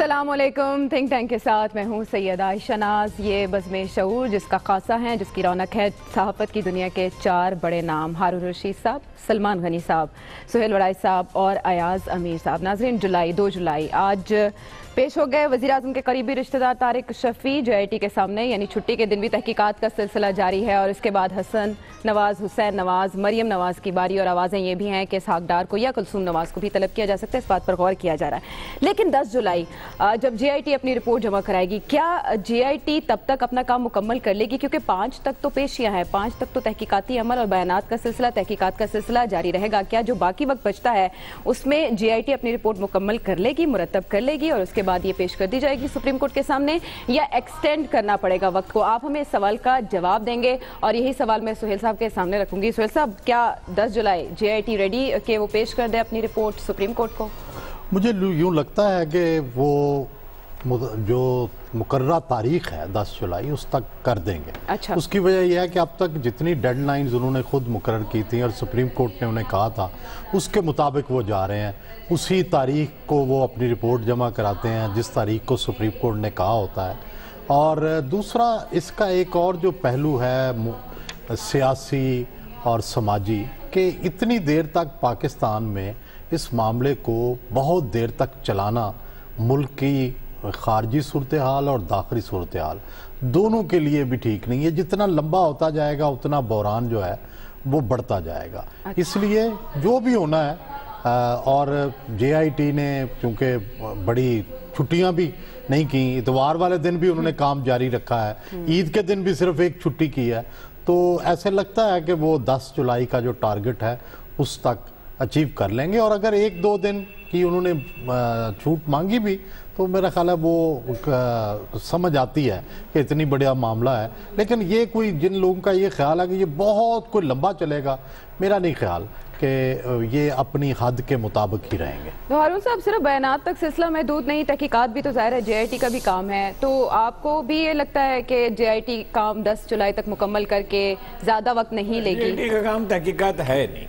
Aslam think tank के साथ मैं हूँ सैयद शनाज। ये बज़म शूर जिसका खासा है, जिसकी रौनक है, सहाफ़त की दुनिया के चार बड़े नाम, हारून रशीद साहब, सलमान गनी साहब, सुहेल वड़ाई साहब और अयाज अमीर साहब। नाजरीन, जुलाई, दो जुलाई। आज पेश हो गए। वजी अजम के करीबी रिश्तेदार तारिक शफी जे के सामने, यानी छुट्टी के दिन भी तहकीकात का सिलसिला जारी है और इसके बाद हसन नवाज़, हुसैन नवाज़, मरियम नवाज़ की बारी और आवाज़ें ये भी हैं कि इसहाकडार को या कुलसूम नवाज़ को भी तलब किया जा सकता है। इस बात पर गौर किया जा रहा है। लेकिन 10 जुलाई जब जे अपनी रिपोर्ट जमा कराएगी, क्या जे तब तक अपना काम मुकम्मल कर लेगी? क्योंकि पाँच तक तो पेशियाँ हैं, पाँच तक तो तहकीकती अमल और बयान का सिलसिला, तहकीकत का सिलसिला जारी रहेगा। क्या जो बाकी वक्त बचता है, उसमें जे अपनी रिपोर्ट मुकम्मल कर लेगी, मुरतब कर लेगी और उसके बाद ये पेश कर दी जाएगी सुप्रीम कोर्ट के सामने, या एक्सटेंड करना पड़ेगा वक्त को। आप हमें इस सवाल का जवाब देंगे और यही सवाल मैं सुहेल साहब के सामने रखूँगी। सुहेल साहब, क्या 10 जुलाई जे रेडी के वो पेश कर दे अपनी रिपोर्ट सुप्रीम कोर्ट को? मुझे यूँ लगता है कि वो जो मुकर्रा तारीख है 10 जुलाई उस तक कर देंगे। अच्छा। उसकी वजह यह है कि अब तक जितनी डेड डेडलाइंस उन्होंने खुद मुकर की थी और सुप्रीम कोर्ट ने उन्हें कहा था उसके मुताबिक वो जा रहे हैं। उसी तारीख को वो अपनी रिपोर्ट जमा कराते हैं जिस तारीख को सुप्रीम कोर्ट ने कहा होता है। और दूसरा इसका एक और जो पहलू है सियासी और समाजी कि इतनी देर तक पाकिस्तान में इस मामले को बहुत देर तक चलाना मुल्क की खारजी सूरत हाल और दाखिली सूरत हाल दोनों के लिए भी ठीक नहीं है। जितना लंबा होता जाएगा उतना बहरान जो है वो बढ़ता जाएगा। अच्छा। इसलिए जो भी होना है और जे ने क्योंकि बड़ी छुट्टियाँ भी नहीं की इतवार वाले दिन भी उन्होंने काम जारी रखा है। हम्म। ईद के दिन भी सिर्फ़ एक छुट्टी की है। तो ऐसे लगता है कि वो 10 जुलाई का जो टारगेट है उस तक अचीव कर लेंगे। और अगर एक दो दिन की उन्होंने छूट मांगी भी तो मेरा ख्याल है वो समझ आती है कि इतनी बढ़िया मामला है। लेकिन ये कोई जिन लोगों का ये ख्याल है कि ये बहुत कोई लंबा चलेगा मेरा नहीं ख्याल कि ये अपनी हद के मुताबिक ही रहेंगे। तो हारून साहब सिर्फ़ बयान तक सिलसिला महदूद नहीं तहकीकात भी तो ज़ाहिर है जे का भी काम है। तो आपको भी ये लगता है कि जेआईटी काम 10 जुलाई तक मुकम्मल करके ज़्यादा वक्त नहीं लेगी? का काम तहकीकात है नहीं।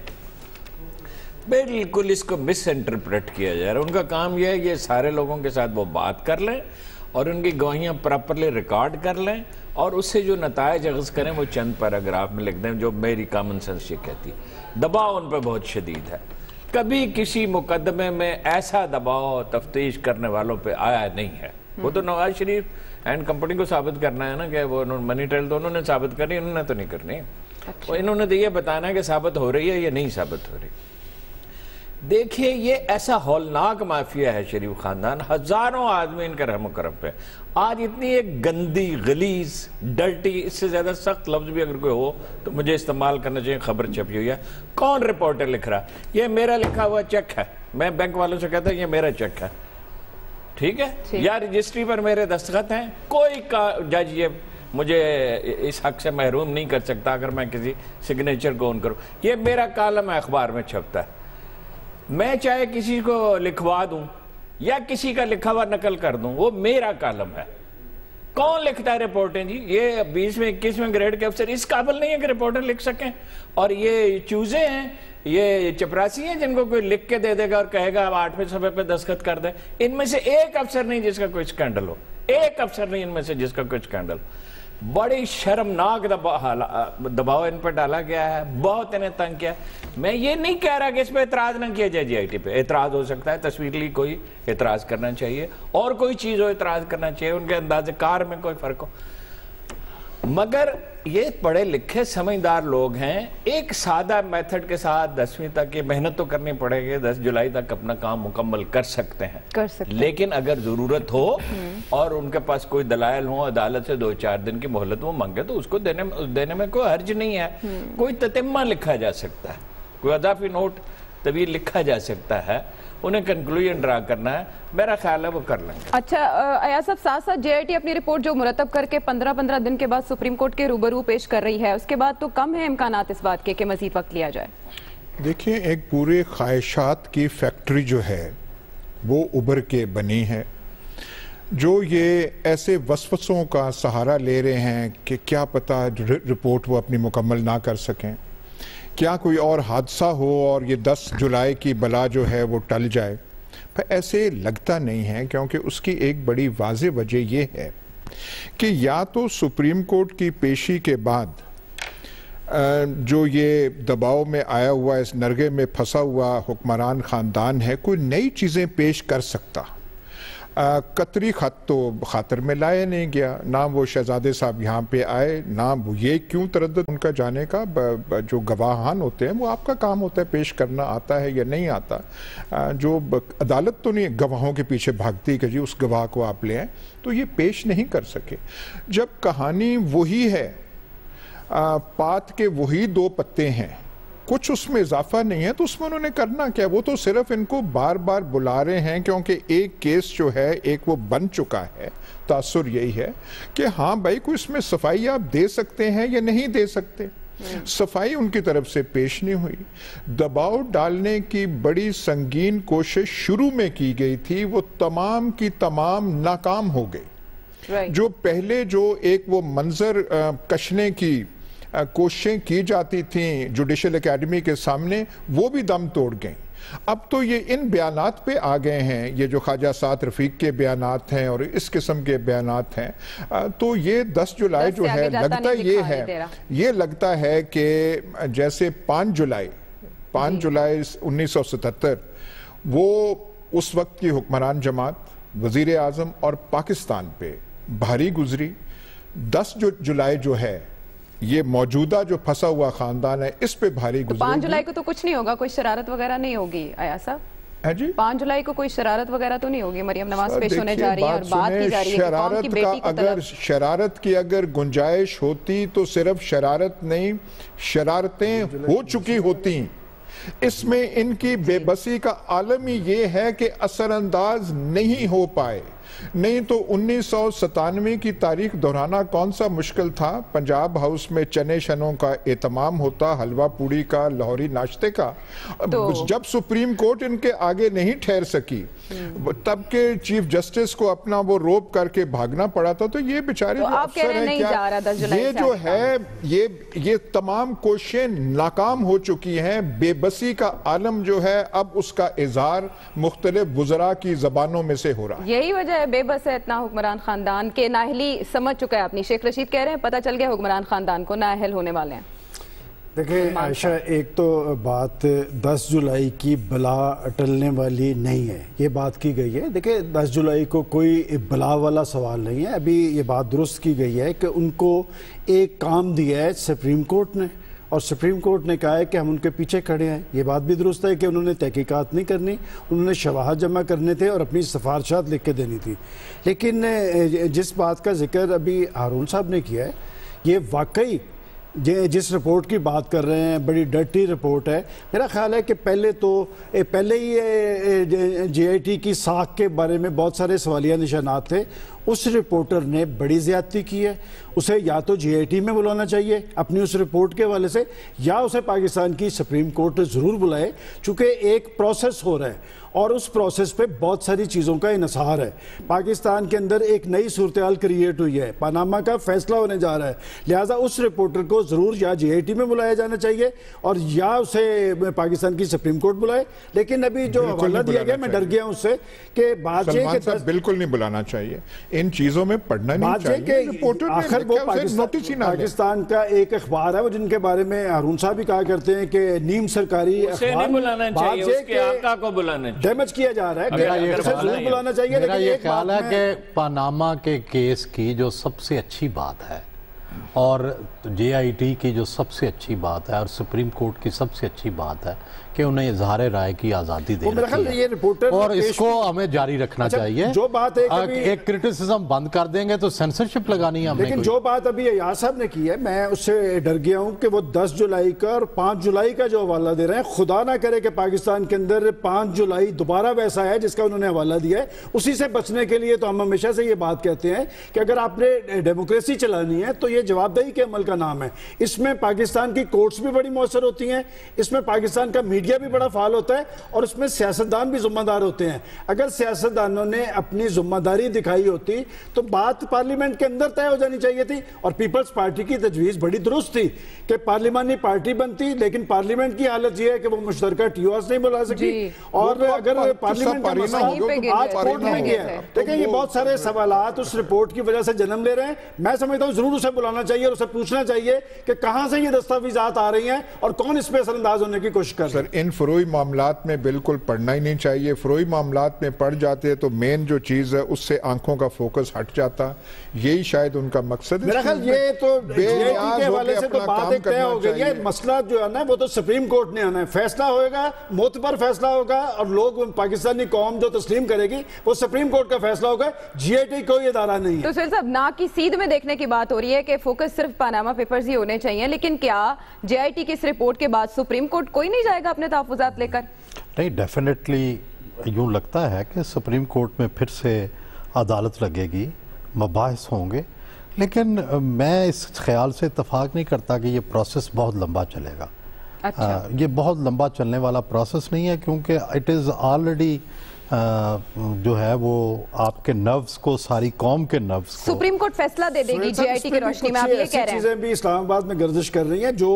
बिल्कुल इसको मिस इंटरप्रेट किया जा रहा है उनका काम यह है कि सारे लोगों के साथ वो बात कर लें और उनकी गवाहियाँ प्रॉपरली रिकॉर्ड कर लें और उससे जो नतज अगज करें वो चंद पैराग्राफ में लिख दें जो मेरी कॉमन सेंस ये कहती है। दबाव उन पर बहुत शदीद है। कभी किसी मुकदमे में ऐसा दबाव तफ्तीश करने वालों पर आया नहीं है। वो तो नवाज़ शरीफ एंड कंपनी को साबित करना है ना कि वो मनी ट्रेल तो उन्होंने साबित करनी उन्होंने तो नहीं करनी। अच्छा। इन्होंने तो ये बताना है कि साबित हो रही है या नहीं साबित हो रही। देखिए ये ऐसा हौलनाक माफिया है शरीफ खानदान। हज़ारों आदमी इनके रहम करम पे आज इतनी एक गंदी गलीज डल्टी इससे ज़्यादा सख्त लफ्ज भी अगर कोई हो तो मुझे इस्तेमाल करना चाहिए खबर छपी हुई है। कौन रिपोर्टर लिख रहा है? ये मेरा लिखा हुआ चेक है। मैं बैंक वालों से कहता हूँ ये मेरा चेक है। ठीक है? या रजिस्ट्री पर मेरे दस्तखत हैं। कोई का जज ये मुझे इस हक से महरूम नहीं कर सकता अगर मैं किसी सिग्नेचर को ऑन करूँ। ये मेरा कालम अखबार में छपता है। मैं चाहे किसी को लिखवा दूँ या किसी का लिखा हुआ नकल कर दूँ, वो मेरा कालम है। कौन लिखता है रिपोर्टें जी? ये बीसवें, इक्कीसवें ग्रेड के अफसर इस काबिल नहीं है कि रिपोर्टर लिख सकें। और ये चूजे हैं, ये चपरासी हैं जिनको कोई लिख के दे देगा और कहेगा, अब आठवें सफे पे दस्खत कर दे। इनमें से एक अफसर नहीं जिसका कोई स्कैंडल हो। एक अफसर नहीं इनमें से जिसका कोई स्कैंडल बड़ी शर्मनाक दबाव इन पर डाला गया है। बहुत इन्हें तंग किया। मैं ये नहीं कह रहा कि इस पर एतराज़ ना किया जाए जीआईटी पे। एतराज़ हो सकता है, तस्वीर ली कोई एतराज़ करना चाहिए। और कोई चीज़ हो एतराज़ करना चाहिए, उनके अंदाजे कार में कोई फ़र्क हो। मगर ये पढ़े लिखे समझदार लोग हैं। एक सादा मेथड के साथ दसवीं तक ये मेहनत तो करनी पड़ेगी दस जुलाई तक अपना काम मुकम्मल कर सकते हैं। कर सकते लेकिन अगर ज़रूरत हो हम्म। और उनके पास कोई दलायल हो अदालत से दो चार दिन की मोहलत वो मांगे तो उसको देने देने में कोई हर्ज नहीं है। हम्म। कोई ततिम्मा लिखा जा सकता है। कोई अदाफी नोट तभी लिखा जा सकता है उन्हें कंक्लूजन ड्रा करना है। मेरा ख्याल है वो कर लेंगे। अच्छा अया साहब साथ साथ जेआईटी अपनी रिपोर्ट जो मुरतब करके पंद्रह पंद्रह दिन के बाद सुप्रीम कोर्ट के रूबरू पेश कर रही है उसके बाद तो कम है इम्कान इस बात के कि मजीद वक्त लिया जाए? देखिए एक पूरे ख्वाहिशात की फैक्ट्री जो है वो उभर के बनी है। जो ये ऐसे वसवसों का सहारा ले रहे हैं कि क्या पता रिपोर्ट वो अपनी मुकम्मल ना कर सकें। क्या कोई और हादसा हो और ये 10 जुलाई की बला जो है वो टल जाए? पर ऐसे लगता नहीं है, क्योंकि उसकी एक बड़ी वाज वजह यह है कि या तो सुप्रीम कोर्ट की पेशी के बाद जो ये दबाव में आया हुआ, इस नरगे में फंसा हुआ हुक्मरान ख़ानदान है, कोई नई चीज़ें पेश कर सकता। कतरी ख़त तो खातर में लाया नहीं गया। ना वो शहजादे साहब यहाँ पे आए ना वो ये क्यों तरद उनका जाने का ब, ब, जो गवाहान होते हैं वो आपका काम होता है पेश करना आता है या नहीं आता। आ, जो ब, अदालत तो नहीं गवाहों के पीछे भागती कि जी उस गवाह को आप ले आए तो ये पेश नहीं कर सके। जब कहानी वही है आ, पात के वही दो पत्ते हैं कुछ उसमें इजाफा नहीं है तो उसमें उन्होंने करना क्या? वो तो सिर्फ़ इनको बार बार बुला रहे हैं क्योंकि एक केस जो है एक वो बन चुका है तासुर यही है कि हाँ भाई कोई इसमें सफ़ाई आप दे सकते हैं या नहीं दे सकते? सफ़ाई उनकी तरफ़ से पेश नहीं हुई। दबाव डालने की बड़ी संगीन कोशिश शुरू में की गई थी वो तमाम की तमाम नाकाम हो गई। Right. जो पहले जो एक वो मंजर कशने की कोशिशें की जाती थी जुडिशल एकेडमी के सामने वो भी दम तोड़ गई। अब तो ये इन बयान पे आ गए हैं ये जो ख्वाजा सात रफीक के बयान हैं और इस किस्म के बयान हैं। तो ये 10 जुलाई जो है लगता ये है ये लगता है कि जैसे 5 जुलाई 5 जुलाई 1977 वो उस वक्त की हुक्मरान जमात वज़ीर आज़म और पाकिस्तान पे भारी गुजरी। 10 जो जुलाई जो है ये मौजूदा जो फंसा हुआ खानदान है इस पे भारी तो पाँच जुलाई को तो कुछ नहीं होगा कोई शरारत वगैरह नहीं होगी आया साहब है जी? पाँच जुलाई को कोई शरारत वगैरह तो नहीं होगी मरियम नवाज़ पेश होने जा रही है और बात की जा रही है शरारत का अगर शरारत की अगर गुंजाइश होती तो सिर्फ़ शरारत नहीं शरारतें हो चुकी होती। इसमें इनकी बेबसी का आलम ही ये है कि असरअंदाज नहीं हो पाए। नहीं तो उन्नीस सौ सतानवे की तारीख दोहराना कौन सा मुश्किल था? पंजाब हाउस में चने शनों का एहतमाम होता हलवा पूड़ी का लाहौरी नाश्ते का। तो... जब सुप्रीम कोर्ट इनके आगे नहीं ठहर सकी हम्म। तब के चीफ जस्टिस को अपना वो रोप करके भागना पड़ा था तो ये बेचारे तो आप कह रहे नहीं जा रहा ये जो है ये ये तमाम कोशिशें नाकाम हो चुकी हैं। बेबसी का आलम जो है अब उसका इजहार मुख्तलिफ़ बुजरा की जबानों में से हो रहा है। यही वजह है बेबस है इतना हुक्मरान खानदान के नाहली समझ चुका है अपनी। शेख रशीद कह रहे हैं पता चल गया हुक्मरान खानदान को नाहल होने वाले हैं। देखिए आयशा एक तो बात 10 जुलाई की बला टलने वाली नहीं है। ये बात की गई है। देखिए 10 जुलाई को कोई बला वाला सवाल नहीं है। अभी ये बात दुरुस्त की गई है कि उनको एक काम दिया है सुप्रीम कोर्ट ने। और सुप्रीम कोर्ट ने कहा है कि हम उनके पीछे खड़े हैं। ये बात भी दुरुस्त है कि उन्होंने तहकीकात नहीं करनी, उन्होंने शवाहत जमा करने थे और अपनी सिफारशात लिख के देनी थी। लेकिन जिस बात का ज़िक्र अभी हारून साहब ने किया है, ये वाकई जिस रिपोर्ट की बात कर रहे हैं बड़ी डर्टी रिपोर्ट है। मेरा ख्याल है कि पहले तो ए, पहले ही जे आई की साख के बारे में बहुत सारे सवालिया निशानात थे। उस रिपोर्टर ने बड़ी ज्यादती की है। उसे या तो जी में बुलाना चाहिए अपनी उस रिपोर्ट के हवाले से या उसे पाकिस्तान की सुप्रीम कोर्ट ज़रूर बुलाए चूँकि एक प्रोसेस हो रहा है। और उस प्रोसेस पे बहुत सारी चीज़ों का इसार है। पाकिस्तान के अंदर एक नई सूरत क्रिएट हुई है। पानामा का फैसला होने जा रहा है। लिहाजा उस रिपोर्टर को ज़रूर या जी में बुलाया जाना चाहिए और या उसे पाकिस्तान की सुप्रीम कोर्ट बुलाए। लेकिन अभी जो हवाला दिया गया मैं डर गया उससे कि बात बिल्कुल नहीं बुलाना चाहिए। इन चीज़ों में पढ़ना नहीं चाहिए। रिपोर्टर आखिर वो पाकिस्तान, पाकिस्तान का एक अखबार है वो जिनके बारे में हारून साहब भी कहा करते हैं कि नीम सरकारी डैमेज किया जा रहा है। बुलाना चाहिए मेरा ये ख्याल है कि पानामा के केस की जो सबसे अच्छी बात है और जेआईटी की जो सबसे अच्छी बात है और सुप्रीम कोर्ट की सबसे अच्छी बात है कि उन्हें इजहार राय की आज़ादी दे रखी है। ये रिपोर्टर और इसको हमें जारी रखना अच्छा, चाहिए। जो बात है आ, एक क्रिटिसिज्म बंद कर देंगे तो सेंसरशिप लगानी है लेकिन जो बात अभी अयाज साहब ने की है मैं उससे डर गया हूँ कि वो 10 जुलाई का और 5 जुलाई का जो हवाला दे रहे हैं खुदा ना करे कि पाकिस्तान के अंदर 5 जुलाई दोबारा वैसा है जिसका उन्होंने हवाला दिया है। उसी से बचने के लिए तो हम हमेशा से ये बात कहते हैं कि अगर आपने डेमोक्रेसी चलानी है तो ये जवाबदेही के अमल का नाम है। इसमें पाकिस्तान की कोर्ट्स भी बड़ी मौसर होती हैं इसमें पाकिस्तान का मीडिया भी बड़ा फाल होता है और उसमें सियासतदान भी जिम्मेदार होते हैं। अगर सियासतदानों ने अपनी ज़िम्मेदारी दिखाई होती तो बात पार्लियामेंट के अंदर तय हो जानी चाहिए थी और पीपल्स पार्टी की तजवीज़ बड़ी दुरुस्त थी कि पार्लिमानी पार्टी बनती लेकिन पार्लियामेंट की हालत यह है कि वो मुश्तरका टीओस नहीं बुला सकी। और तो अगर पार्लियामेंट का मसला हो तो आज कोर्ट में गया है। देखिए ये बहुत सारे सवालात उस रिपोर्ट की वजह से जन्म ले रहे हैं। मैं समझता हूँ ज़रूर उसे बुलाना चाहिए और उसे पूछना चाहिए कि कहाँ से ये दस्तावेजात आ रही हैं और कौन इस पर असरअंदाज होने की कोशिश कर रहा है सर इन फरोई मामलात में बिल्कुल पढ़ना ही नहीं चाहिए। फरोई मामलात में पढ़ जाते हैं तो मेन जो चीज़ है उससे आँखों का फोकस हट जाता। यही शायद उनका मकसद मेरा ख्याल ये तो होके से तो बात एक तय हो गई है। मसला जो है ना वो तो सुप्रीम कोर्ट ने आना है। फैसला होएगा मोतबर फैसला होगा और लोग पाकिस्तानी कौम जो तस्लीम करेगी वो सुप्रीम कोर्ट का फैसला होगा। जीआईटी कोई इदारा नहीं है। तो सुहेल साहब ना की सीध में देखने की बात हो रही है कि फोकस सिर्फ़ पानामा पेपर्स ही होने चाहिए। लेकिन क्या जेआईटी की इस रिपोर्ट के बाद सुप्रीम कोर्ट कोई नहीं जाएगा अपने तहफात लेकर? नहीं डेफिनेटली यूँ लगता है कि सुप्रीम कोर्ट में फिर से अदालत लगेगी मबाहस होंगे। लेकिन मैं इस ख्याल से इतफाक नहीं करता कि ये प्रोसेस बहुत लंबा चलेगा। अच्छा। अ, ये बहुत लंबा चलने वाला प्रोसेस नहीं है क्योंकि इट इज़ ऑलरेडी जो है वो आपके नर्व्स को सारी कौम के नर्व्स को सुप्रीम कोर्ट फैसला दे देगी साहब, जेआईटी की रोशनी में आप ये कह रहे हैं चीज़ें भी इस्लामाबाद में गर्दिश कर रही हैं जो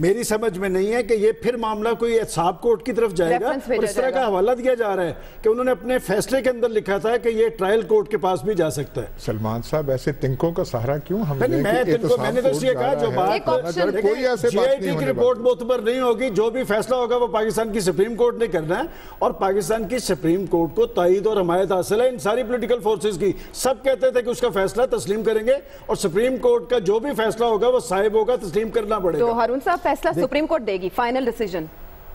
मेरी समझ में नहीं है कि ये फिर मामला कोई एहसाब कोर्ट की तरफ़ जाएगा और इस तरह का हवाला दिया जा रहा है कि उन्होंने अपने फैसले के अंदर लिखा था कि ये ट्रायल कोर्ट के पास भी जा सकता है सलमान साहब ऐसे तिनकों का सहारा क्यों हम एहतसाब मैंने तो इसलिए कहा जो रहा है। एक option- अगर कोई ऐसे बात जीआईटी की रिपोर्ट। मोतबर नहीं होगी जो भी फैसला होगा वो पाकिस्तान की सुप्रीम कोर्ट ने करना है और पाकिस्तान की सुप्रीम कोर्ट को तायद और हमायत हासिल है इन सारी पोलिटिकल फोर्सेज की। सब कहते थे कि उसका फैसला तस्लीम करेंगे और सुप्रीम कोर्ट का जो भी फैसला होगा वो साहिब होगा तस्लीम करना पड़ेगा। तो हारून साहब फैसला सुप्रीम कोर्ट देगी फाइनल डिसीज़न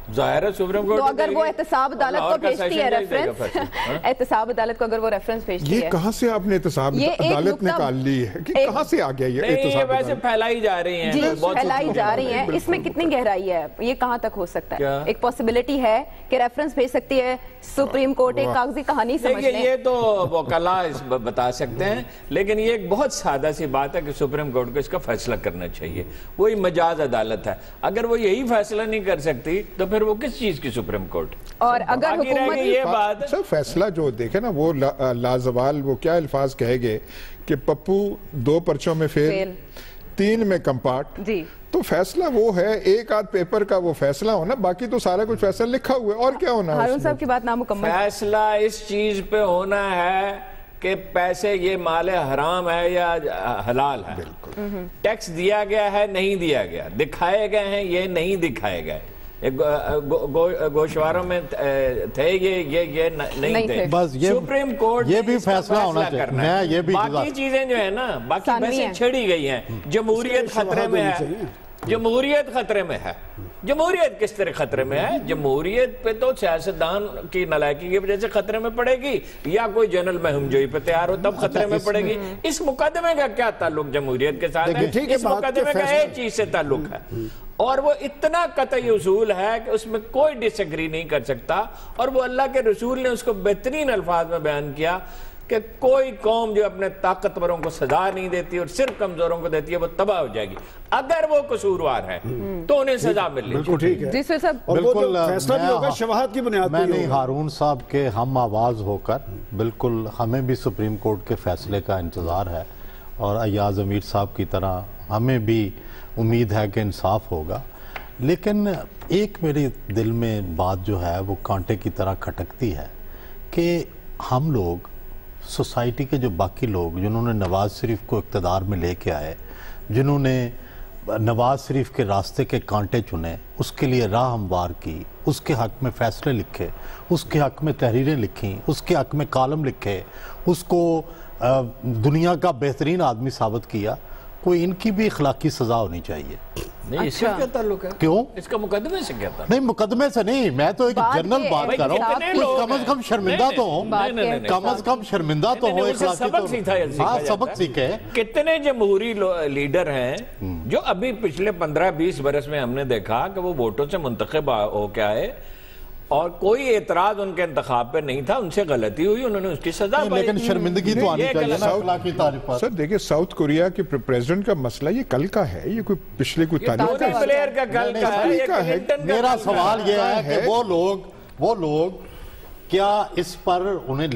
ज़ाहिर है सुप्रीम कोर्ट तो अगर वो। एहतसाब अदालत को भेजती है रेफरेंस हाँ? एहतसाब अदालत को अगर वो रेफरेंस भेजती ये है। कहाँ से आपने एहतसाब अदालत निकाल ली है? कि कहाँ से आ गया ये एहतसाब वैसे फैलाई जा रही हैं। जी फैलाई जा रही है। इसमें कितनी गहराई है? ये कहाँ तक हो सकता है? एक पॉसिबिलिटी है कि रेफरेंस भेज सकती है। सुप्रीम कोर्ट एक कागज़ी कहानी समझने। ये तो वकला इस बता सकते हैं लेकिन ये एक बहुत सादा सी बात है कि सुप्रीम कोर्ट को इसका फैसला करना चाहिए। वही मजाज अदालत है। अगर वो यही फैसला नहीं कर सकती तो फिर वो किस चीज़ की सुप्रीम कोर्ट? और अगर बाकी हुकूमत ये बात। अच्छा फैसला जो देखे ना वो ला, लाजवाल वो क्या अल्फाज कहेंगे कि पप्पू दो पर्चों में फेल फेल। तीन में कंपार्ट। जी। तो फैसला वो है एक आध पेपर का वो फैसला होना बाकी तो सारा कुछ फैसला लिखा हुआ है और क्या होना है हारून साहब की बात नामुकम्मल। फैसला इस चीज़ पे होना है कि पैसे ये माल हराम है या हलाल है। टैक्स दिया गया है नहीं दिया गया। दिखाए गए हैं ये नहीं दिखाए गए। गोशवारों में थे ये ये ये नहीं, थे। बस ये- सुप्रीम कोर्ट ये भी फैसला होना चाहिए। ये भी बाकी चीज़ें जो है ना बाकी छेड़ी गई है जमहूरियत खतरे में है। जमहूरियत खतरे में है। जमहूरियत किस तरह खतरे में है? जमहूरियत पे तो सियासतदान की नलायकी की वजह से खतरे में पड़ेगी या कोई जनरल महमजोई पे तैयार हो तब खतरे में पड़ेगी। इस मुकदमे का क्या ताल्लुक जमहूरियत के साथ है? इस मुकदमे का एक चीज़ से ताल्लुक है। और वो इतना कतई उसूल है कि उसमें कोई डिसएग्री नहीं कर सकता और वो अल्लाह के रसूल ने उसको बेहतरीन अल्फाज में बयान किया कि कोई कौम जो अपने ताकतवरों को सजा नहीं देती और सिर्फ़ कमजोरों को देती है वो तबाह हो जाएगी। अगर वो कसूरवार है तो उन्हें सजा बिल्कुल ठीक है। बिल्कुल फैसला भी होगा की बुनियाद मैं नहीं हारून साहब के हम आवाज़ होकर बिल्कुल हमें भी सुप्रीम कोर्ट के फैसले का इंतज़ार है और अयाज अमीर साहब की तरह हमें भी उम्मीद है कि इंसाफ होगा। लेकिन एक मेरे दिल में बात जो है वो कांटे की तरह खटकती है कि हम लोग सोसाइटी के जो बाकी लोग, जिन्होंने नवाज़ शरीफ को इकतदार में लेके आए, जिन्होंने नवाज़ शरीफ के रास्ते के कांटे चुने, उसके लिए राह हमवार की, उसके हक में फैसले लिखे, उसके हक में तहरीरें लिखी, उसके हक में कालम लिखे, उसको दुनिया का बेहतरीन आदमी साबित किया, कोई इनकी भी इखलाकी सजा होनी चाहिए। नहीं इसका अच्छा। क्या ताल्लुक है? क्यों? इसका मुकदमे से क्या ताल्लुक? नहीं मुकदमे से नहीं मैं तो एक जनरल बात कर। रहा हूँ कितने कम अज कम शर्मिंदा तो हो। कम अज कम शर्मिंदा तो हो सबक सीखा हाँ सबक सीखे। कितने जमहूरी लीडर हैं जो अभी पिछले 15-20 बरस में हमने देखा कि वो वोटों से मुंतखब होके आए और कोई एतराज़ उनके इंतखाब पे नहीं था उनसे गलती हुई उन्होंने उसकी सजा लेकिन शर्मिंदगी तो आनी चाहिए ना सर देखिए साउथ कोरिया के प्रे- प्रेसिडेंट का मसला ये कल का है ये कोई पिछले कोई तारीख का है। का कल का है का है। मेरा सवाल ये यह है है। कि वो लोग वो लोग क्या इस पर उन्हें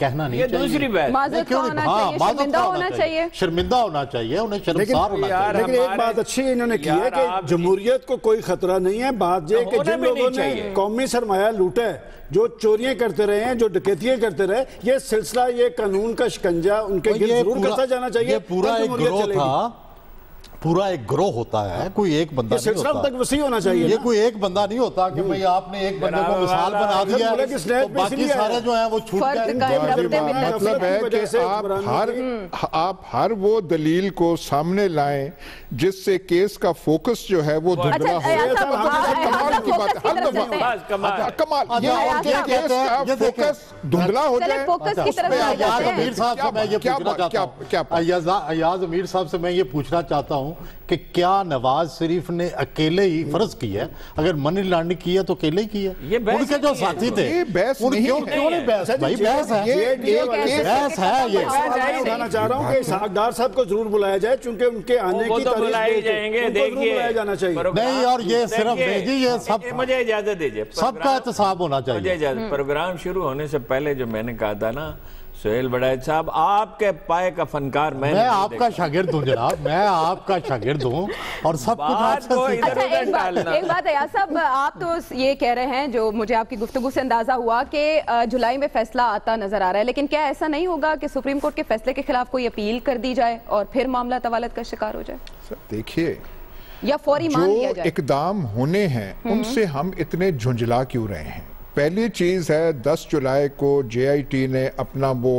कहना नहीं चाहिए? दूसरी बात। क्यों हाँ, शर्मिंदा होना चाहिए। शर्मिंदा होना चाहिए उन्हें शर्मसार होना चाहिए। लेकिन एक बात अच्छी इन्होंने की है कि जमहूरियत को कोई खतरा नहीं है। बात यह कि जिन लोगों ने कौमी सरमाया लूटा है जो चोरियाँ करते रहे हैं जो डकैतियाँ करते रहे ये सिलसिला ये कानून का शिकंजा उनके तो गिर्द ये ज़रूर कसता जाना चाहिए पूरा एक ग्रोह। था। पूरा एक ग्रोह होता है कोई एक बंदा नहीं होता। तक वसी होना चाहिए ये कोई एक बंदा नहीं होता कि भाई आपने एक बंदे को मिसाल बना दिया तो बाकी सारे जो है वो छूट गए। मतलब है कि आप हर आप हर वो दलील को सामने लाएँ जिससे केस का फोकस जो है वो धुंधला अच्छा, हो। मतलब कमाल की बात है हर दफ़ा कमाल अच्छा, कमाल। अच्छा, केस का फोकस धुंधला हो जाए? फोकस की तरफ़ उसमें आ अयाज अमीर साहब से मैं ये पूछना चाहता हूँ क्या हूँ कि क्या नवाज़ शरीफ ने अकेले ही फ़र्ज़ की है? अगर मनी लॉन्ड्रिंग की है तो अकेले ही की है। ये बहस उनके जो साथी थे? ये बहस उन- नहीं क्यों है। क्यों नहीं बहस? भाई बहस है। ये- ये ये- ये- बहस है ये। सवाल मैं उठाना चाह रहा हूँ कि इसहाकदार साहब को ज़रूर बुलाया जाए चूँकि उनके आने की तो बुलाए जाएँगे उनको ज़रूर देखिए। बुलाया जाना चाहिए। नहीं, और ये सिर्फ़ ये सब- मुझे इजाज़त दीजिए सबका एहतसाब होना चाहिए। इजाज़त प्रोग्राम शुरू होने से पहले जो मैंने कहा था ना सुहेल बड़ायत साहब आपके पाए का फनकार मैं मैं आपका। शागिर्द हूँ जनाब मैं आपका शागिर्द हूँ और सब कुछ को इधर अच्छा एक बात डालना। एक बात अयाज साहब आप तो ये कह रहे हैं जो मुझे आपकी गुफ्तगू से अंदाज़ा हुआ कि जुलाई में फैसला आता नज़र आ रहा है लेकिन क्या ऐसा नहीं होगा कि सुप्रीम कोर्ट के फैसले के खिलाफ कोई अपील कर दी जाए और फिर मामला तवालत का शिकार हो जाए? देखिए या फौरी मान लिया जो जाए? इकदाम होने हैं उनसे हम इतने झुंझला क्यों रहे हैं? पहली चीज़ है 10 जुलाई को जेआईटी ने अपना वो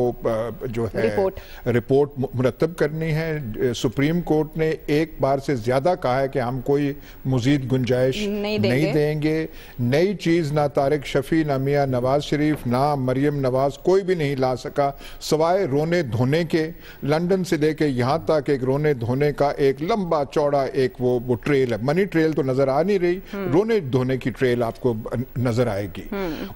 जो है रिपोर्ट। रिपोर्ट मुरतब करनी है। सुप्रीम कोर्ट ने एक बार से ज़्यादा कहा है कि हम कोई मजीद गुंजाइश नहीं देंगे। नहीं देंगे। नई चीज़ ना तारिक शफी ना मियाँ नवाज़ शरीफ ना मरियम नवाज़ कोई भी नहीं ला सका सवाए रोने धोने के। लंदन से लेके यहाँ तक एक रोने धोने का एक लंबा चौड़ा एक वो वो ट्रेल है। मनी ट्रेल तो नज़र आ नहीं रही। रोने धोने की ट्रेल आपको नज़र आएगी।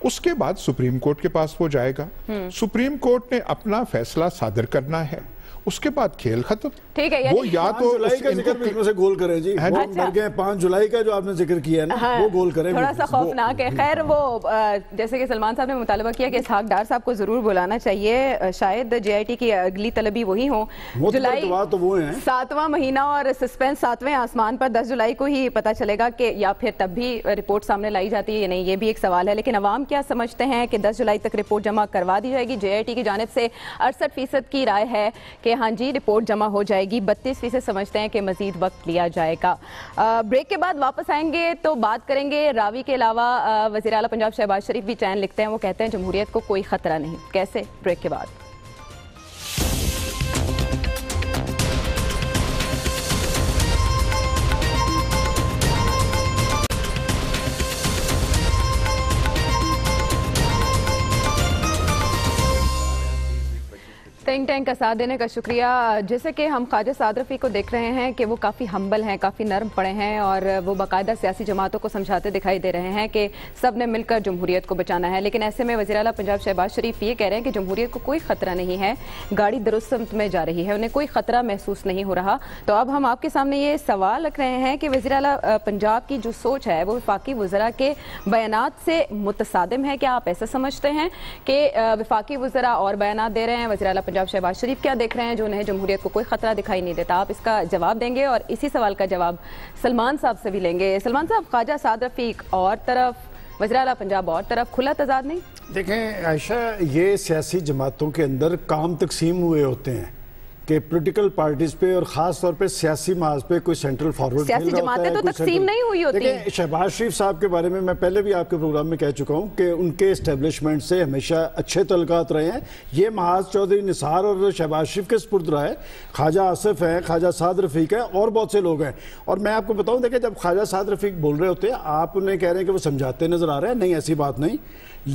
उसके बाद सुप्रीम कोर्ट के पास वो जाएगा। सुप्रीम कोर्ट ने अपना फैसला सादर करना है। उसके बाद खेल खत्म। ठीक है, वो या तो जुलाई का ज़िक्र से गोल करें जी। वो। मर गए पाँच जुलाई का जो आपने ज़िक्र किया है ना हाँ, वो गोल करें थोड़ा सा खौफनाक है। खैर वो जैसे कि सलमान साहब ने मुतालबा किया कि इसहाक डार साहब को ज़रूर बुलाना चाहिए। शायद जेआईटी की अगली तलबी वही हो। मोतबर गवाह तो वो हैं। सातवां महीना और सस्पेंस सातवें आसमान पर 10 जुलाई को ही पता चलेगा कि या फिर तब भी रिपोर्ट सामने लाई जाती है। या नहीं ये भी एक सवाल है। लेकिन अवाम क्या समझते हैं कि 10 जुलाई तक रिपोर्ट जमा करवा दी जाएगी? जेआईटी की जानब से अड़सठ फ़ीसद की राय है कि हाँ जी रिपोर्ट जमा हो जाएगी। बत्तीस फ़ीसद समझते हैं कि मजीद वक्त लिया जाएगा। आ, ब्रेक के बाद वापस आएँगे तो बात करेंगे रावी के अलावा वजी अला पंजाब शहबाज शरीफ भी चैन लिखते हैं। वो कहते हैं जमहूरियत को कोई खतरा नहीं। कैसे? ब्रेक के बाद। थिंक टैंक का साथ देने का शुक्रिया। जैसे कि हम ख्वाजा साद रफ़ी को देख रहे हैं कि वो काफ़ी हम्बल हैं, काफ़ी नर्म पड़े हैं और वो बाकायदा सियासी जमातों को समझाते दिखाई दे रहे हैं कि सबने मिलकर जमहूरियत को बचाना है। लेकिन ऐसे में वजी पंजाब शहबाज शरीफ ये कह रहे हैं कि जमहूरियत को कोई ख़तरा नहीं है, गाड़ी दुरुस्त में जा रही है, उन्हें कोई ख़तरा महसूस नहीं हो रहा। तो अब हम आपके सामने ये सवाल रख रहे हैं कि वजी अला पंजाब की जो सोच है, वो विफाकी वजरा के बयान से मुतसादम है। क्या आप ऐसा समझते हैं कि विफाकी वजरा और बयान दे रहे हैं वजी अला पंजाब शहबाज शरीफ क्या देख रहे हैं, जो उन्हें जमहूरियत को कोई खतरा दिखाई नहीं देता। आप इसका जवाब देंगे और इसी सवाल का जवाब सलमान साहब से भी लेंगे। सलमान साहब, ख्वाजा साद रफीक और तरफ़, वजरा पंजाब और तरफ़ खुला तजाद नहीं? देखें, आयशा, ये सियासी जमातों के अंदर काम तकसीम हुए होते हैं। कि पॉलिटिकल पार्टीज़ पे और ख़ास तौर पे सियासी महाज पे कोई सेंट्रल फॉरवर्ड सियासी जमातें तो तकसीम नहीं हुई होती। देखिए शहबाज शरीफ साहब के बारे में मैं पहले भी आपके प्रोग्राम में कह चुका हूँ कि उनके इस्टेब्लिशमेंट से हमेशा अच्छे तलकात रहे हैं। ये महाज चौधरी निसार और शहबाज शरीफ के सपुर्द रहा है। ख्वाजा आसिफ है ख्वाजा साद रफीक है और बहुत से लोग हैं। और मैं आपको बताऊँ देखिए जब ख्वाजा साद रफीक बोल रहे होते हैं आप उन्हें कह रहे हैं कि वो समझाते नज़र आ रहे हैं। नहीं ऐसी बात नहीं।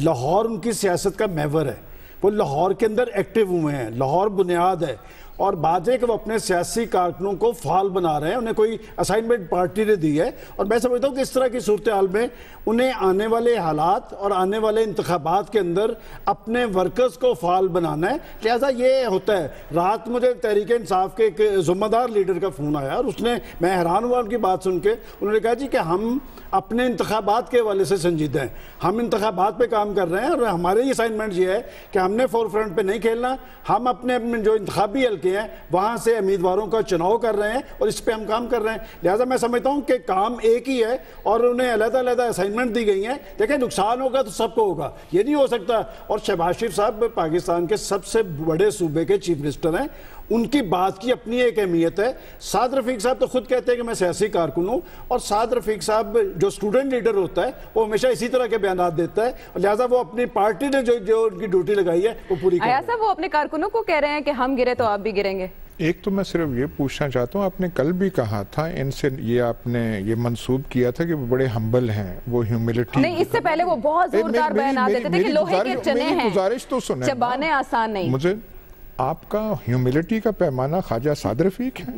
लाहौर उनकी सियासत का मेवर है। वो लाहौर के अंदर एक्टिव हुए हैं। लाहौर बुनियाद है। और है कि वो अपने सियासी कारकुनों को फाल बना रहे हैं। उन्हें कोई असाइनमेंट पार्टी ने दी है। और मैं समझता हूँ कि इस तरह की सूरत हाल में उन्हें आने वाले हालात और आने वाले इंतबात के अंदर अपने वर्कर्स को फाल बनाना है। लिहाजा ये होता है, रात मुझे तहरीक इंसाफ के एक जुम्मेदार लीडर का फ़ोन आया और उसने, मैं हैरान हुआ उनकी बात सुन के, उन्होंने कहा, जी कि हम अपने इंतबात के हवाले से संजीदा हैं। हम इंतबात पर काम कर रहे हैं और हमारे ही असाइनमेंट ये है कि हमने फोर फ्रंट पर नहीं खेलना। हम अपने अपने जो इंतबी हल्के हैं, वहाँ से उम्मीदवारों का चुनाव कर रहे हैं और इस पर हम काम कर रहे हैं। लिहाजा मैं समझता हूँ कि काम एक ही है और उन्हें अलग अलग असाइनमेंट दी गई हैं। देखें, नुकसान होगा तो सबको होगा, ये नहीं हो सकता। और शहबाज शरीफ साहब पाकिस्तान के सबसे बड़े सूबे के चीफ मिनिस्टर हैं। उनकी बात की अपनी एक अहमियत है। साद रफीक साहब तो खुद कहते हैं कि मैं सियासी कारकुन हूँ और साद रफीक साहब जो स्टूडेंट लीडर होता है वो हमेशा इसी तरह के बयान देता है और लिहाजा वो अपनी पार्टी ने जो जो उनकी ड्यूटी लगाई है वो पूरी साहब वो अपने कारकुनों को कह रहे हैं कि हम गिरे तो आप भी गिरेंगे। एक तो मैं सिर्फ़ ये पूछना चाहता हूँ आपने कल भी कहा था इनसे ये आपने ये मंसूब किया था कि वो बड़े हम्बल हैं वो ह्यूमिलिटी नहीं इससे पहले वो बहुत जोरदार बयान देते थे कि लोहे के चने हैं। गुजारिश तो सुने। चबाने आसान नहीं। मुझे आपका ह्यूमिलिटी का पैमाना ख्वाजा साद रफीक है।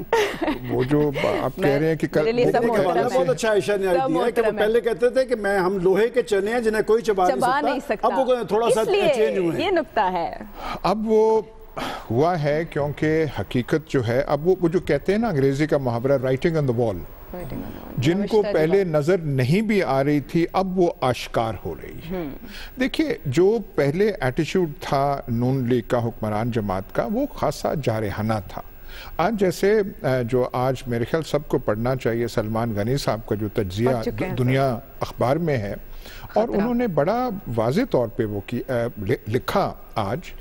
वो जो आप कह रहे हैं कि कल बहुत अच्छा ईशा ने दिया कि वो पहले कहते थे कि मैं हम लोहे के चने हैं जिन्हें कोई चबा, चबा नहीं सकता। अब वो थोड़ा सा चेंज हुए ये नुकता है। अब वो हुआ है क्योंकि हकीकत जो है अब वो वो जो कहते हैं ना अंग्रेज़ी का मुहावरा राइटिंग ऑन द वॉल जिनको पहले नज़र नहीं भी आ रही थी अब वो आश्कार हो रही है। हम्म। देखिए जो पहले एटीट्यूड था नून लीग का हुक्मरान जमात का वो खासा जारहाना था। आज जैसे जो आज मेरे ख्याल सबको पढ़ना चाहिए सलमान गनी साहब का जो तजिया दुनिया अखबार में है और उन्होंने बड़ा वाज तौर पे वो की लिखा आज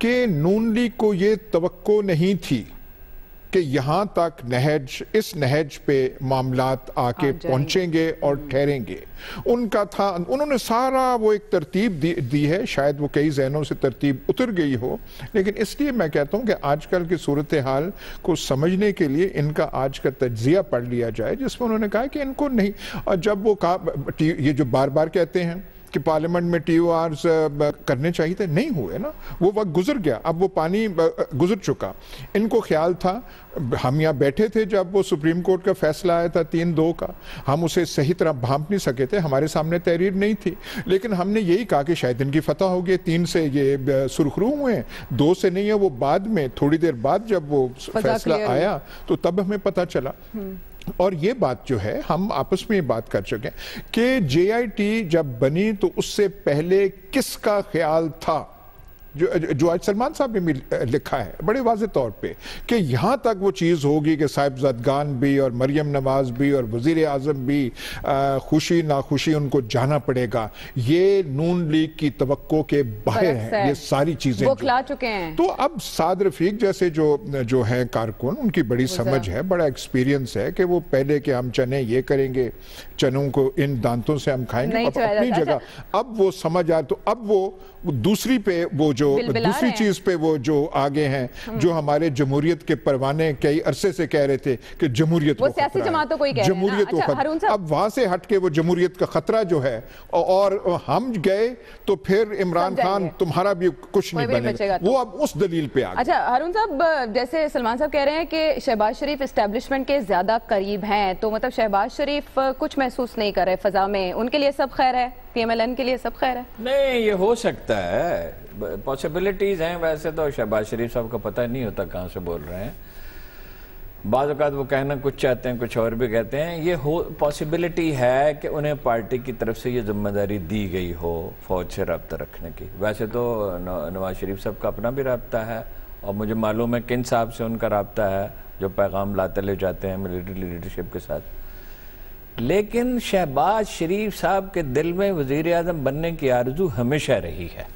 कि नून लीग को ये तो नहीं थी कि यहाँ तक नहज इस नहज पे मामलात आके पहुँचेंगे और ठहरेंगे। उनका था उन्होंने सारा वो एक तरतीब दी, दी है शायद वो कई जहनों से तरतीब उतर गई हो लेकिन इसलिए मैं कहता हूँ कि आजकल की सूरत हाल को समझने के लिए इनका आज का तजिया पढ़ लिया जाए जिसमें उन्होंने कहा कि इनको नहीं और जब वो कहा ये जो बार बार कहते हैं कि पार्लियामेंट में टी करने चाहिए थे। नहीं हुए ना। वो वक्त गुजर गया। अब वो पानी गुजर चुका। इनको ख्याल था। हम यहाँ बैठे थे जब वो सुप्रीम कोर्ट का फैसला आया था तीन दो का। हम उसे सही तरह भांप नहीं सके थे। हमारे सामने तहरीर नहीं थी। लेकिन हमने यही कहा कि शायद इनकी फतह होगी। तीन से ये सुरखरू हुए हैं। दो से नहीं है। वो बाद में थोड़ी देर बाद जब वो फैसला आया तो तब हमें पता चला। हम्म। और ये बात जो है, हम आपस में बात कर चुके हैं कि जेआईटी जब बनी तो उससे पहले किसका ख्याल था? जो जो आज सलमान साहब ने लिखा है बड़े वाज तौर पे कि यहाँ तक वो चीज़ होगी कि साहिबजादगान भी और मरियम नवाज़ भी और वज़ीर आज़म भी आ, खुशी नाखुशी उनको जाना पड़ेगा। ये नून लीग की तो के बाहर है ये सारी चीज़ें खिला चुके हैं। तो अब साद रफीक जैसे जो जो है कारकुन उनकी बड़ी समझ है बड़ा एक्सपीरियंस है कि वो पहले के हम चने ये करेंगे चनों को इन दांतों से हम खाएँगे अपनी जगह। अब वो समझ आए तो अब वो दूसरी पे वो जो दूसरी चीज़ पे वो जो आगे हैं हम्म। जो हमारे जमहूरियत के परवाने कई अरसे से कह रहे थे कि जमहूरियत को सियासी जमातों को जमहूरियत को अच्छा, अब वहाँ से हट के वो जमहूरियत का खतरा जो है और हम गए तो फिर इमरान खान तुम्हारा भी कुछ नहीं बनेगा। वो अब उस दलील पे आ अच्छा हरून साहब जैसे सलमान साहब कह रहे हैं कि शहबाज शरीफ एस्टेब्लिशमेंट के ज़्यादा करीब हैं तो मतलब शहबाज शरीफ कुछ महसूस नहीं कर रहे फजा में। उनके लिए सब खैर है? पीएमएलएन के लिए सब खैर है? नहीं ये हो सकता है। पॉसिबिलिटीज हैं वैसे तो शहबाज शरीफ साहब को पता नहीं होता कहाँ से बोल रहे हैं। बाद वो कहना, कुछ चाहते हैं, कुछ और भी कहते हैं। ये हो पॉसिबिलिटी है कि उन्हें पार्टी की तरफ़ से ये ज़िम्मेदारी दी गई हो, फौज से रबता रखने की। वैसे तो नवाज़ शरीफ साहब का अपना भी रबता है, और मुझे मालूम है किन साहब से उनका रबता है, जो पैगाम लाते ले जाते हैं मिलिट्री लीडरशिप के साथ। लेकिन शहबाज शरीफ साहब के दिल में वज़ीर आज़म बनने की आरज़ू हमेशा रही है।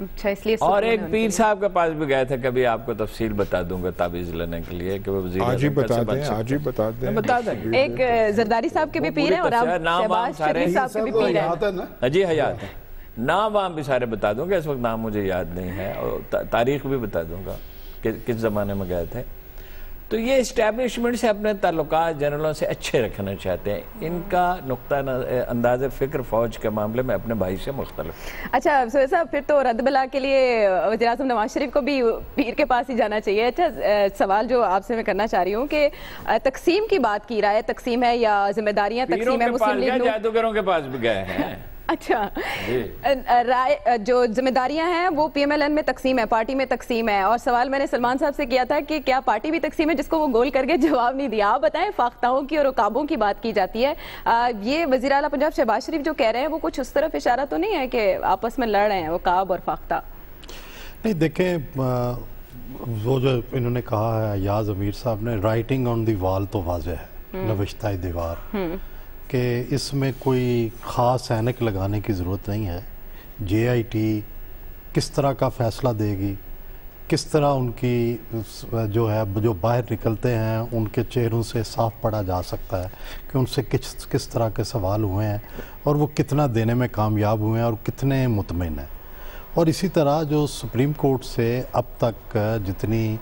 अच्छा इसलिए और एक पीर साहब के पास भी गए थे कभी आपको तफसील बता दूँगा ताबीज लेने के लिए कि वो वज़ीर आज ही बता दें आज ही बता दें। बता दें। एक जरदारी साहब के भी पीर हैं और आप शहबाज शरीफ साहब के भी पीर हैं। जी हयात है। नाम वाम भी सारे बता दूँगा इस वक्त नाम मुझे याद नहीं है और तारीख भी बता दूँगा कि किस जमाने में गए थे। तो ये इस्टेब्लिशमेंट से अपने ताल्लुक जनरलों से अच्छे रखना चाहते हैं। इनका नुकता अंदाज फ़िक्र फ़ौज के मामले में अपने भाई से मुख्तलिफ़। अच्छा सोहेल साहब फिर तो रद्दबला के लिए वजी अजम नवाज़ शरीफ को भी पीर के पास ही जाना चाहिए। अच्छा सवाल जो आपसे मैं करना चाह रही हूँ कि तकसीम की बात की रहा है तकसीम है या जिम्मेदारियाँ तकसीम है मुस्लिम जादूगरों के पास भी गए हैं? अच्छा। राय जो जिम्मेदारियाँ हैं वो पीएमएलएन में तकसीम है पार्टी में तकसीम है। और सवाल मैंने सलमान साहब से किया था कि क्या पार्टी भी तकसीम है जिसको वो गोल करके जवाब नहीं दिया? आप बताएँ फाख्ताओं की और रुकाबों की बात की जाती है। आ, ये वज़ीर अला पंजाब शहबाज शरीफ जो कह रहे हैं वो कुछ उस तरफ़ इशारा तो नहीं है कि आपस में लड़ रहे हैं वो काब और फाख्ता? नहीं देखें वो जो इन्होंने कहा है अयाज अमीर साहब ने राइटिंग ऑन दी वॉल तो वाज है। हम्म। नविश्ता दीवार। हम्म। कि इसमें कोई ख़ास ऐनक लगाने की ज़रूरत नहीं है। जेआईटी किस तरह का फ़ैसला देगी, किस तरह उनकी जो है, जो बाहर निकलते हैं, उनके चेहरों से साफ़ पड़ा जा सकता है कि उनसे किस किस तरह के सवाल हुए हैं और वो कितना देने में कामयाब हुए हैं और कितने मुतमिन हैं। और इसी तरह जो सुप्रीम कोर्ट से अब तक जितनी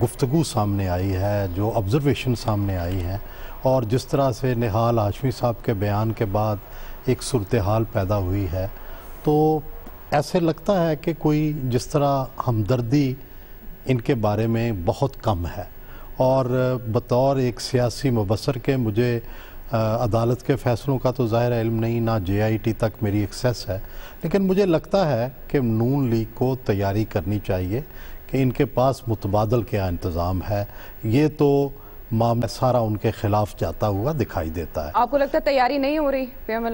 गुफ्तगु सामने आई है, जो ऑब्ज़रवेशन सामने आई हैं और जिस तरह से निहाल हाशमी साहब के बयान के बाद एक सूरत हाल पैदा हुई है तो ऐसे लगता है कि कोई जिस तरह हमदर्दी इनके बारे में बहुत कम है। और बतौर एक सियासी मुबसर के मुझे अदालत के फ़ैसलों का तो ज़ाहिर इल्म नहीं, ना जे आई टी तक मेरी एक्सेस है। लेकिन मुझे लगता है कि नून लीग को तैयारी करनी चाहिए कि इनके पास मुतबादल क्या इंतज़ाम है। ये तो मामला सारा उनके खिलाफ जाता हुआ दिखाई देता है। आपको लगता है तैयारी नहीं हो रही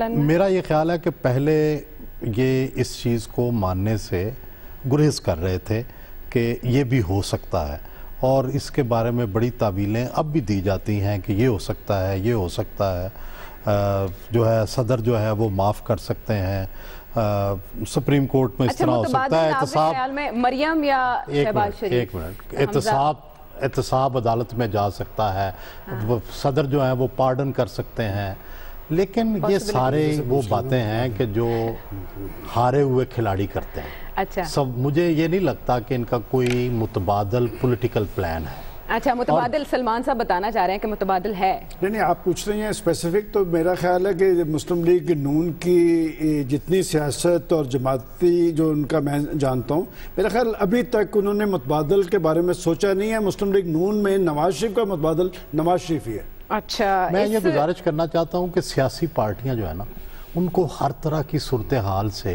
मेरा ये ख्याल है कि पहले ये इस चीज़ को मानने से गुरेज कर रहे थे कि ये भी हो सकता है और इसके बारे में बड़ी तावीलें अब भी दी जाती हैं कि ये हो सकता है ये हो सकता है। जो है सदर जो है वो माफ़ कर सकते हैं। सुप्रीम कोर्ट में इस अच्छा, तरह हो सकता है एहतसाब मरियम या एक मिनट। एहतसाब एहतसाब अदालत में जा सकता है। हाँ। सदर जो है वो पार्डन कर सकते हैं। लेकिन ये सारे वो बातें हैं कि जो हारे हुए खिलाड़ी करते हैं। अच्छा। सब मुझे ये नहीं लगता कि इनका कोई मुतबादल पॉलिटिकल प्लान है। अच्छा मुतबादल सलमान साहब बताना चाह रहे हैं कि मुतबादल है। नहीं नहीं आप पूछ रही हैं स्पेसिफिक तो मेरा ख्याल है कि मुस्लिम लीग नून की जितनी सियासत और जमाती जो उनका मैं जानता हूँ मेरा ख्याल अभी तक उन्होंने मुतबादल के बारे में सोचा नहीं है। मुस्लिम लीग नून में नवाज़ शरीफ का मुतबादल नवाज़ शरीफ ही है। अच्छा मैं ये गुजारिश करना चाहता हूँ कि सियासी पार्टियाँ जो है ना उनको हर तरह की सूरत हाल से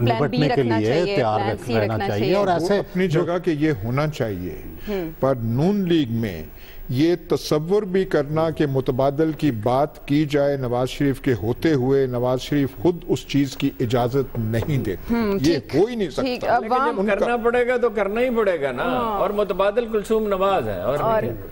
निपटने के लिए तैयार रहना चाहिए और ऐसे अपनी जगह के ये होना चाहिए हम्म। पर नून लीग में ये तस्वुर भी करना कि मुतबादल की बात की जाए नवाज़ शरीफ के होते हुए नवाज़ शरीफ खुद उस चीज़ की इजाज़त नहीं देते। हम्म, ये हो ही नहीं सकता। करना पड़ेगा तो करना ही पड़ेगा ना। हाँ। और मुतबादल कुलसूम नवाज़ है और,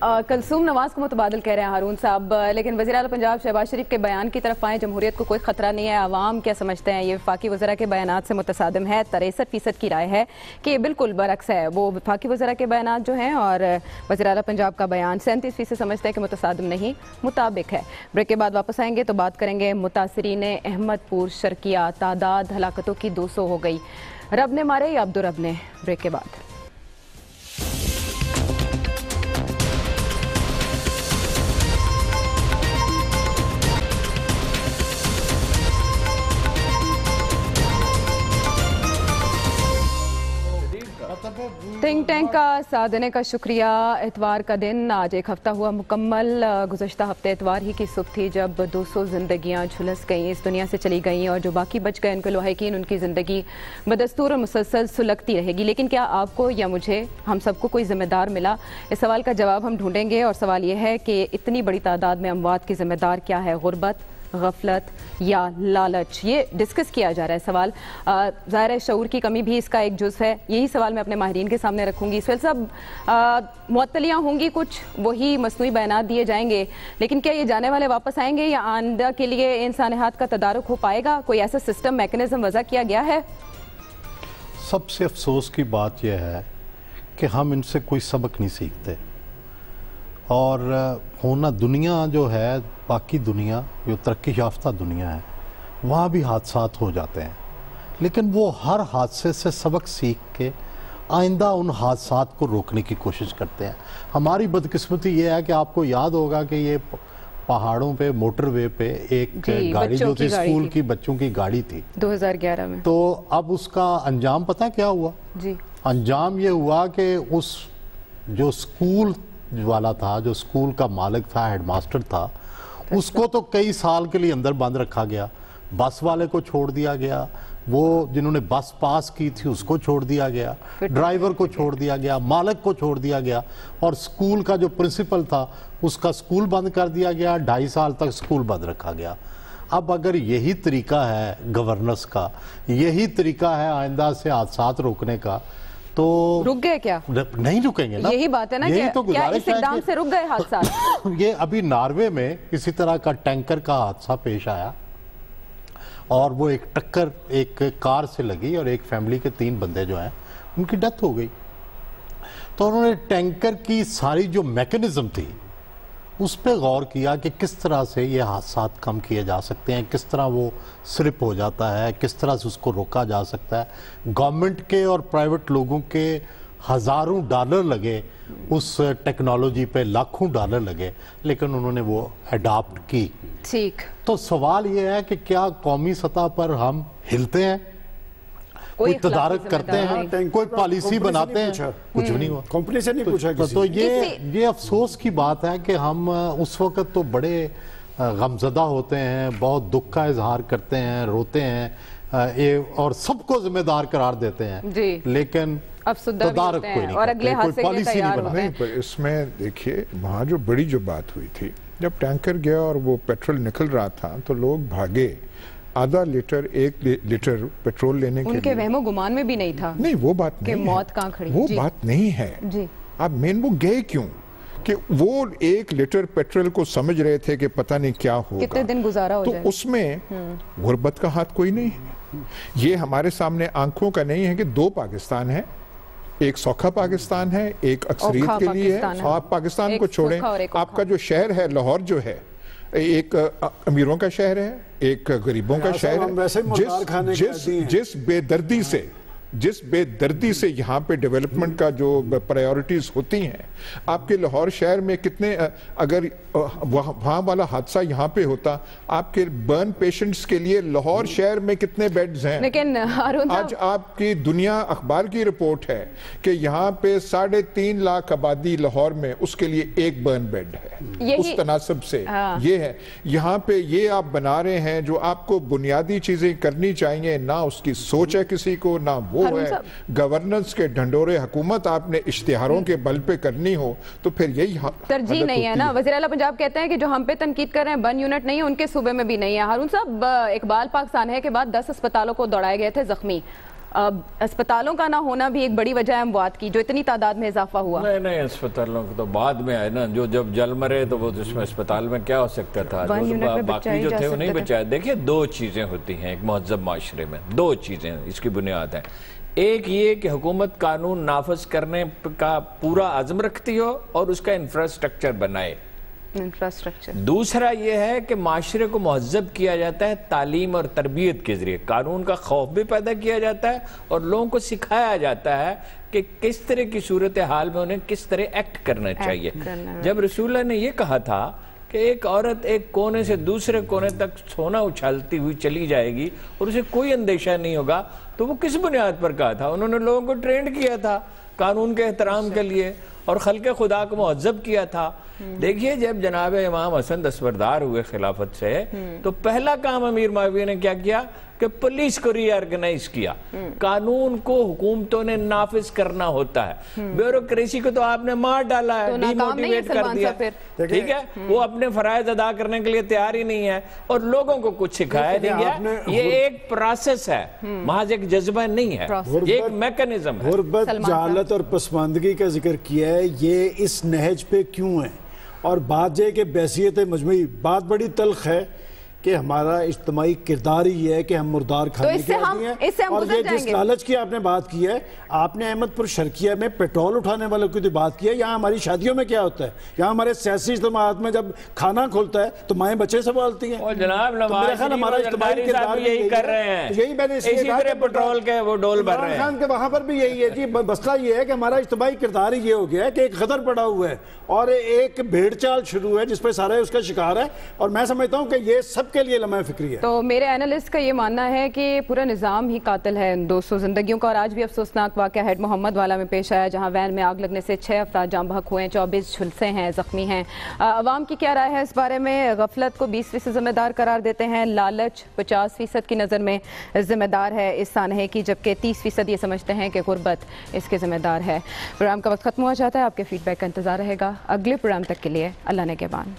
और कुलसूम नवाज़ को मुतबादल कह रहे हैं हारून साहब लेकिन वजी अल पंजाब शहबाज शरीफ के बयान की तरफ़ आए जमहूरियत को कोई खतरा नहीं है आवाम क्या समझते हैं? ये विफाकी वजरा के बयान से मुतसादम है तिरसठ फ़ीसद की राय है कि बिल्कुल बरक्स है। वो विफाकी वजरा के बयान जो हैं और वजी अला पंजाब का बयान सैंतीस फ़ीसद समझते हैं कि मुतसादम नहीं, मुताबिक है। ब्रेक के बाद वापस आएँगे तो बात करेंगे मुतासरीन अहमदपुर शर्किया तादाद, हलाकतों की दो सौ हो गई। रब ने मारे या अब्दुल ने? ब्रेक के बाद। थिंक टैंक का साथ देने का शुक्रिया। एतवार का दिन आज एक हफ़्ता हुआ मुकम्मल। गुजशत हफ़्ते एतवार ही की सुबह थी जब 200 जिंदगियाँ झुलस गईं। इस दुनिया से चली गईं और जो बाकी बच गए, उनके लहाकिन उनकी ज़िंदगी बदस्तूर और मुसलसल सुलगती रहेगी। लेकिन क्या आपको या मुझे, हम सबको कोई जिम्मेदार मिला? इस सवाल का जवाब हम ढूंढेंगे और सवाल यह है कि इतनी बड़ी तादाद में अमवात की जिम्मेदार क्या है? गुर्बत गफलत या लालच, ये डिस्कस किया जा रहा है सवाल। ज़ाहिर है शूर की कमी भी इसका एक जुज़ है। यही सवाल मैं अपने माहरीन के सामने रखूँगी। इस वजह सब मतलियाँ होंगी, कुछ वही मसनू बयान दिए जाएँगे। लेकिन क्या ये जाने वाले वापस आएँगे या आंदा के लिए इंसान हाथ का तदारक हो पाएगा? कोई ऐसा सिस्टम मेकनिज़म वजह किया गया है? सबसे अफसोस की बात यह है कि हम इनसे कोई सबक नहीं सीखते। और होना दुनिया जो है बाकी दुनिया जो तरक्की याफ्ता दुनिया है वहाँ भी हादसा हो जाते हैं। लेकिन वो हर हादसे से सबक सीख के आइंदा उन हादसा को रोकने की कोशिश करते हैं। हमारी बदकिस्मती ये है कि आपको याद होगा कि ये पहाड़ों पे मोटरवे पे एक गाड़ी जो थी स्कूल थी। की बच्चों की गाड़ी थी। 2011 में। तो अब उसका अंजाम पता क्या हुआ? जी। अंजाम ये हुआ कि उस जो स्कूल वाला था जो स्कूल का मालिक था हेडमास्टर था उसको तो कई साल के लिए अंदर बंद रखा गया। बस वाले को छोड़ दिया गया। वो जिन्होंने बस पास की थी उसको छोड़ दिया गया। ड्राइवर को छोड़ दिया गया मालक को छोड़ दिया गया और स्कूल का जो प्रिंसिपल था उसका स्कूल बंद कर दिया गया। ढाई साल तक स्कूल बंद रखा गया। अब अगर यही तरीका है गवर्नेंस का यही तरीका है आइंदा से हादसा रोकने का तो रुक गए क्या? नहीं रुकेंगे ना। यही बात है ना यही तो क्या गुजारिश इस से रुक गए हादसा ये अभी नॉर्वे में इसी तरह का टैंकर का हादसा पेश आया और वो एक टक्कर एक कार से लगी और एक फैमिली के तीन बंदे जो हैं उनकी डेथ हो गई। तो उन्होंने टैंकर की सारी जो मैकेनिज्म थी उस पर गौर किया कि किस तरह से ये हादसा कम किए जा सकते हैं किस तरह वो स्लिप हो जाता है किस तरह से उसको रोका जा सकता है। गवर्नमेंट के और प्राइवेट लोगों के हज़ारों डॉलर लगे उस टेक्नोलॉजी पे लाखों डॉलर लगे लेकिन उन्होंने वो अडॉप्ट की। ठीक। तो सवाल ये है कि क्या कौमी सतह पर हम हिलते हैं? कोई तदारक करते हैं कोई पॉलिसी बनाते हैं। कुछ भी नहीं हुआ। कंपनी से नहीं पूछा तो, तो ये ये अफसोस की बात है कि हम उस वक्त तो बड़े गमजदा होते हैं बहुत दुख का इजहार करते हैं रोते हैं ये और सबको जिम्मेदार करार देते हैं। जी। लेकिन तदारक कोई नहीं और अगले कोई हादसे के लिए पॉलिसी नहीं। होते नहीं पर इसमें देखिए वहाँ जो बड़ी जो बात हुई थी जब टैंकर गया और वो पेट्रोल निकल रहा था तो लोग भागे। आधा लीटर एक लीटर पेट्रोल लेने के उनके लिए। वहमो गुमान में भी नहीं था नहीं वो बात नहीं मौत कहाँ खड़ी? वो बात नहीं है। जी। आप मेन वो गए क्यों? कि वो एक लीटर पेट्रोल को समझ रहे थे कि पता नहीं क्या होगा। कितने दिन गुजारा हो तो उसमें गुर्बत का हाथ कोई नहीं है। ये हमारे सामने आँखों का नहीं है कि दो पाकिस्तान है। एक सौखा पाकिस्तान है एक अक्सरियत के लिए है। आप पाकिस्तान को छोड़ें। आपका जो शहर है लाहौर जो है एक अमीरों का शहर है एक गरीबों का शहर ही। है जिस जिस जिस बेदर्दी से जिस बेदर्दी से यहाँ पे डेवलपमेंट का जो प्रायोरिटीज होती हैं आपके लाहौर शहर में कितने अगर वहाँ वहाँ वाला हादसा यहाँ पे होता आपके बर्न पेशेंट्स के लिए लाहौर शहर में कितने बेड्स हैं? लेकिन आज आपकी दुनिया अखबार की रिपोर्ट है कि यहाँ पे साढ़े तीन लाख आबादी लाहौर में उसके लिए एक बर्न बेड है। उस तनासब से। हाँ। ये है। यहाँ पे ये आप बना रहे हैं जो आपको बुनियादी चीज़ें करनी चाहिए ना उसकी सोच है किसी को ना वो हारून है गवर्नेंस के ढंडोरे हुकूमत आपने इश्तिहारों के बल पे करनी हो तो फिर यही तरजीह नहीं है ना। वजी अला पंजाब कहते हैं कि जो हम पे तनकीद कर रहे हैं वन यूनिट नहीं है उनके सूबे में भी नहीं है। हारून साहब इकबाल पाकिस्तान है के बाद दस अस्पतालों को दौड़ाए गए थे जख्मी। अस्पतालों का ना होना भी एक बड़ी वजह है अमवात की जो इतनी तादाद में इजाफा हुआ। नहीं नहीं अस्पतालों को तो बाद में आए ना जो जब जल मरे तो वो तो उसमें अस्पताल में क्या हो सकता था? बा- बाकी जो थे वो नहीं बचाए। देखिए दो चीज़ें होती हैं एक महजब माशरे में दो चीज़ें इसकी बुनियाद है। एक ये कि हुकूमत कानून नाफज करने का पूरा आज़म रखती हो और उसका इंफ्रास्ट्रक्चर बनाए। इंफ्रास्ट्रक्चर दूसरा यह है कि माशरे को महजब किया जाता है तालीम और तरबियत के ज़रिए। कानून का खौफ भी पैदा किया जाता है और लोगों को सिखाया जाता है कि किस तरह की सूरत हाल में उन्हें किस तरह एक्ट करना एक्ट चाहिए। करना जब रसूल्ला ने यह कहा था कि एक औरत एक कोने से दूसरे कोने तक सोना उछालती हुई चली जाएगी और उसे कोई अंदेशा नहीं होगा तो वो किस बुनियाद पर कहा था? उन्होंने लोगों को ट्रेंड किया था कानून के एहतराम के लिए और खल के खुदा को महजब किया था। देखिए जब जनाब इमाम हसन दस्तबरदार हुए खिलाफत से तो पहला काम अमीर माविया ने क्या किया कि पुलिस को रीऑर्गेनाइज किया। कानून को हुकूमतों ने नाफिज करना होता है। ब्यूरोक्रेसी को तो आपने मार डाला है तो डिमोटिवेट कर दिया। ठीक है? वो अपने फरायज अदा करने के लिए तैयार ही नहीं है और लोगों को कुछ सिखाया देखिए, नहीं गया ये एक प्रोसेस है। महज एक जज्बा नहीं है। ये एक मैकेनिज्म है। जहालत और पसमानदगी का ज़िक्र किया है ये इस नहज पे क्यों है? और बात के बैसीत मजमू बात बड़ी तलख है। कि हमारा इज्तमाही किरदार ही है कि हम मुर्दार खाने इससे के हम- हैं। इससे हम और ये जिस लालच की आपने बात की है आपने अहमदपुर शर्किया में पेट्रोल उठाने वालों की तो बात की है यहाँ हमारी शादियों में क्या होता है? यहाँ हमारे सियासी इज्तमात में जब खाना खुलता है तो माएँ बच्चे संभालती हैं। जनाब तो हमारा इज्तमाही किरदार यही कर है। रहे हैं। तो यही मैंने पेट्रोल के वो डोल भर रहे खान के वहाँ पर भी यही है जी। मसला ये है कि हमारा इज्तमाही किरदार ही ये हो गया है कि एक खतर पड़ा हुआ है और एक भेड़ चाल शुरू है जिसपे सारा उसका शिकार है। और मैं समझता हूँ कि ये सबके लिए लम्हा फिक्री है। तो मेरे एनालिस्ट का ये मानना है कि पूरा निज़ाम ही कातिल है दो सौ जिंदगियों का। और आज भी अफसोसनाक वाक़ हेड मोहम्मद वाला में पेश आया, जहाँ वैन में आग लगने से छः अफराद जाम बहक हुए हैं, चौबीस झुलसे हैं, जख्मी हैं। आवाम की क्या राय है इस बारे में? गफलत को बीस फ़ीसद जिम्मेदार करार देते हैं, लालच पचास फ़ीसद की नज़र में जिम्मेदार है, इस सानहे की, जबकि तीस फ़ीसद ये समझते हैं कि गुर्बत इसके जिम्मेदार है। प्रोग्राम का वक्त खत्म हो जाता है, आपके फीडबैक का इंतज़ार रहेगा। अगले प्रोग्राम तक के लिए अल्लाह ने के बान।